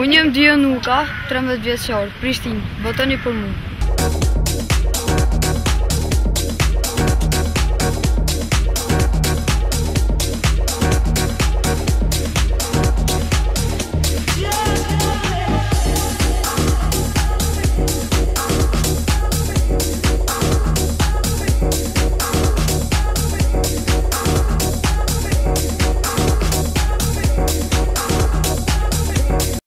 Unë jëmë dy nuka, ah, 13 vjeqarë, Prishtinë, votoni për mu.